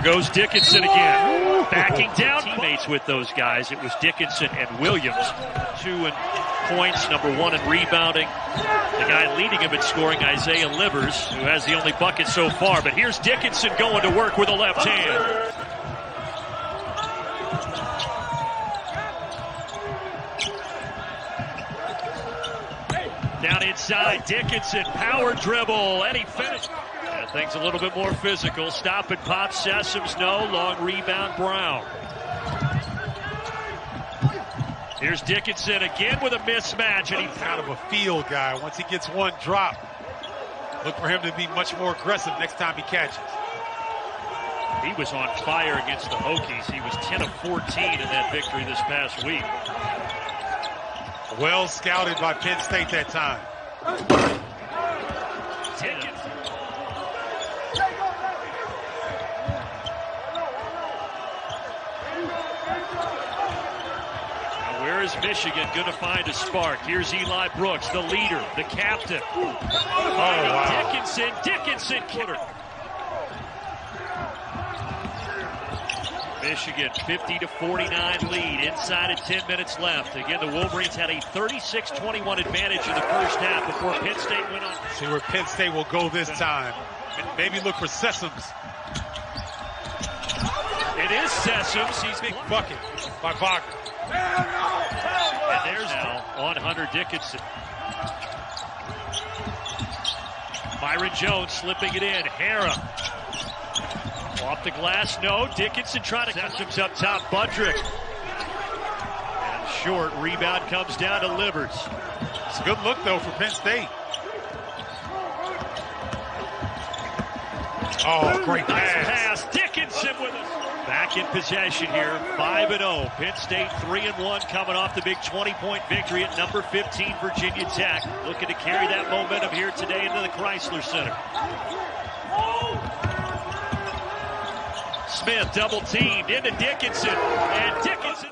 goes Dickinson again. Backing down. Teammates with those guys. It was Dickinson and Williams. Two in points, number one in rebounding. The guy leading him in scoring, Isaiah Livers, who has the only bucket so far. But here's Dickinson going to work with a left hand. Down inside, Dickinson, power dribble, and he finished. Yeah, things a little bit more physical. Stop and pop, Sessoms no. Long rebound, Brown. Here's Dickinson again with a mismatch, and he's kind of a field guy. Once he gets one drop, look for him to be much more aggressive next time he catches. He was on fire against the Hokies. He was 10 of 14 in that victory this past week. Well scouted by Penn State that time. where is Michigan going to find a spark? Here's Eli Brooks, the leader, the captain. Oh, wow. Dickinson, Dickinson, Kidder. Michigan 50 to 49 lead inside of 10 minutes left. Again, the Wolverines had a 36-21 advantage in the first half before Penn State went on. See where Penn State will go this time. Maybe look for Sessoms. It is Sessoms. He's big bucket by Wagner. And there's now on Hunter Dickinson. Myreon Jones slipping it in. Harrar off the glass, no. Dickinson trying to customs up top. Buttrick. And short rebound comes down to Livers. It's a good look, though, for Penn State. Oh, great pass. Nice pass. Dickinson with us. Back in possession here, 5 and 0. Penn State 3 and 1 coming off the big 20 point victory at number 15 Virginia Tech. Looking to carry that momentum here today into the Crisler Center. Smith double teamed into Dickinson, and Dickinson